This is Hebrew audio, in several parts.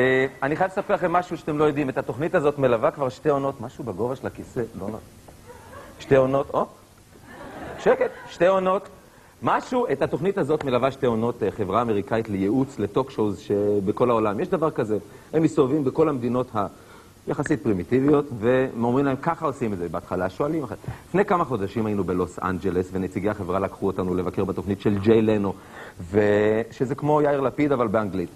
אה, אני חייב לספר לכם משהו שאתם לא יודעים. את התוכנית הזאת מלווה כבר שתי עונות, משהו בגובה של הכיסא, לא נורא. שתי עונות, או, שקט, שתי עונות. משהו, את התוכנית הזאת מלווה שתי עונות אה, חברה אמריקאית לייעוץ, לטוק שואוז שבכל העולם. יש דבר כזה, הם מסתובבים בכל המדינות היחסית פרימיטיביות, ואומרים להם, ככה עושים את זה. בהתחלה שואלים. לפני כמה חודשים היינו בלוס אנג'לס, ונציגי החברה לקחו אותנו לבקר בתוכנית של ג'יי לנו, שזה כמו יאיר לפיד, אבל באנגלית.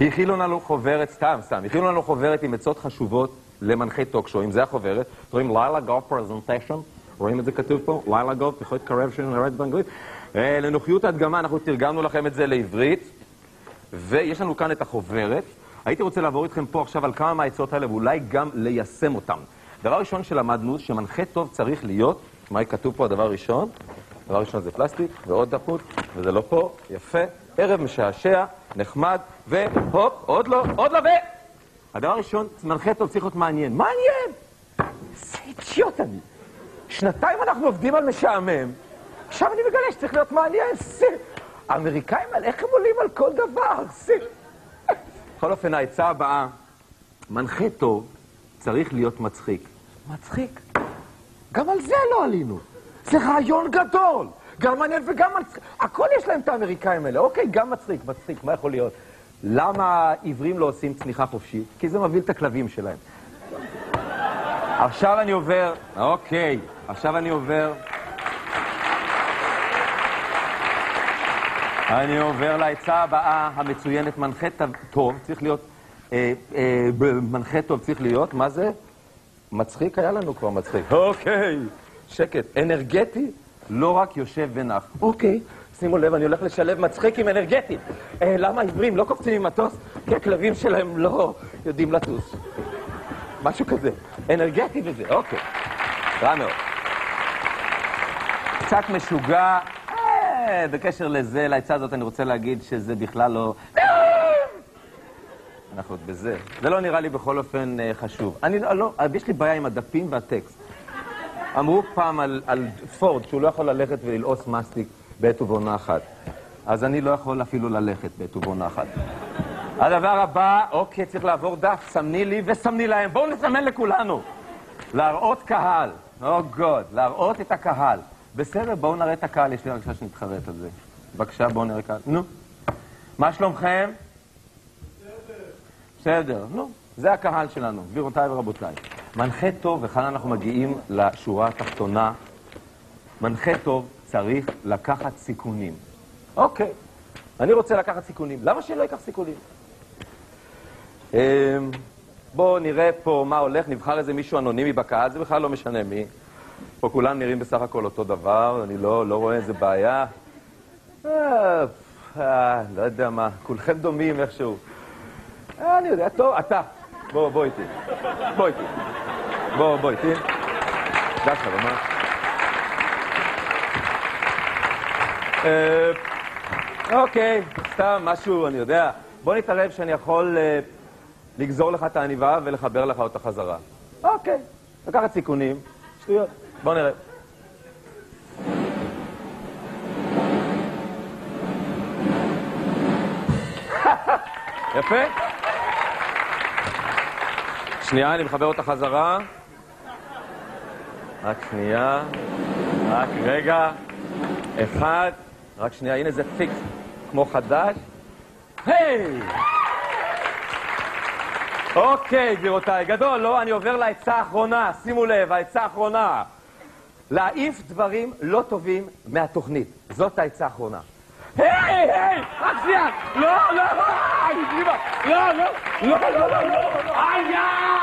הכילו לנו חוברת, סתם, סתם, הכילו לנו חוברת עם עצות חשובות למנחי טוקשו, אם זה החוברת, רואים לילה גוף פרזנטיישן, רואים את זה כתוב פה? לילה גוף, יכול להתקרב שנרד באנגלית. אה, לנוחיות ההדגמה, אנחנו תרגמנו לכם את זה לעברית, ויש לנו כאן את החוברת. הייתי רוצה לעבור איתכם פה עכשיו על כמה מהעצות האלה, ואולי גם ליישם אותן. דבר ראשון שלמדנו, שמנחה טוב צריך להיות, מה כתוב פה הדבר הראשון? דבר ראשון זה פלסטיק, ועוד דפות, וזה לא פה, יפה. ערב משעשע, נחמד, והופ, עוד לא, עוד לא, ו... הדבר הראשון, מנחה טוב צריך להיות מעניין. מעניין! איזה אידיוט אני. שנתיים אנחנו עובדים על משעמם, עכשיו אני מגלה שצריך להיות מעניין. זה... האמריקאים האלה, איך הם עולים על כל דבר? זה... בכל אופן, העצה הבאה, מנחה טוב צריך להיות מצחיק. מצחיק. גם על זה לא עלינו. זה רעיון גדול. גם מעניין וגם. הכל יש להם את האמריקאים האלה. אוקיי, גם מצחיק, מצחיק, מה יכול להיות? למה עיוורים לא עושים צניחה חופשית? כי זה מבהיל את הכלבים שלהם. עכשיו אני עובר, אוקיי, עכשיו אני עובר... אני עובר לעצה הבאה המצוינת, מנחה טוב, צריך להיות, אה, אה, מנחה טוב צריך להיות, מה זה? מצחיק היה לנו כבר מצחיק. אוקיי, שקט. אנרגטי, לא רק יושב ונח. אוקיי, שימו לב, אני הולך לשלב מצחיק עם. אה, למה עיוורים לא קופצים ממטוס? כי הכלבים שלהם לא יודעים לטוס. משהו כזה. אנרגטי וזה, אוקיי. רע מאוד. קצת משוגע. אה, בקשר לזה, לעצה הזאת, אני רוצה להגיד שזה בכלל לא... אנחנו עוד בזה. זה לא נראה לי בכל אופן אה, חשוב. אני לא, לא, יש לי בעיה עם הדפים והטקסט. אמרו פעם על, על פורד שהוא לא יכול ללכת וללעוס מסטיק בעת ובעונה אחת. אז אני לא יכול אפילו ללכת בעת ובעונה אחת. הדבר הבא, אוקיי, צריך לעבור דף, סמני לי וסמני להם. בואו נסמן לכולנו. להראות קהל. או oh גוד, להראות את הקהל. בסדר, בואו נראה את הקהל, יש לי הרגשה שנתחרט על זה. בבקשה, בואו נראה קהל. נו. מה שלומכם? בסדר. בסדר, נו. זה הקהל שלנו, גבירותיי ורבותיי. מנחה טוב, וכאן אנחנו מגיעים לשורה התחתונה. מנחה טוב צריך לקחת סיכונים. אוקיי, אני רוצה לקחת סיכונים. למה שאני לא אקח סיכונים? אמ, בואו נראה פה מה הולך, נבחר איזה מישהו אנונימי בקהל, זה בכלל לא משנה מי. פה כולם נראים בסך הכל אותו דבר, אני לא, לא רואה איזה בעיה. אה, אה, לא יודע מה, כולכם דומים איכשהו. אה, אני יודע, טוב, אתה, בוא, בוא איתי. בוא איתי. בוא, בוא איתי. דווקא, במה? אה, אוקיי, סתם משהו, אני יודע. בוא נתערב שאני יכול אה, לגזור לך את העניבה ולחבר לך אותה חזרה. אוקיי, לקחת סיכונים, שטויות. בוא נראה. יפה. שנייה, אני מחבר אותה חזרה. רק שנייה. רק רגע. אחד. רק שנייה, הנה זה פיקס כמו חדש. היי! אוקיי, גבירותיי, גדול, לא? אני עובר לעצה האחרונה, שימו לב, העצה האחרונה. להעיף דברים לא טובים מהתוכנית. זאת העצה האחרונה. Hei, hei! Assim, não, não! Ai, viva! Não, não! Não, não, não! Ai, ai!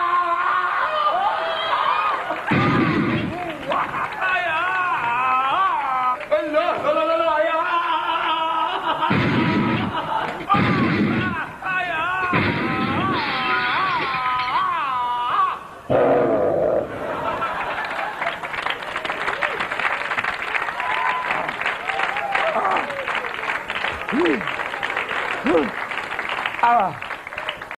Ah,